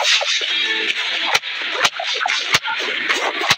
I'm sorry.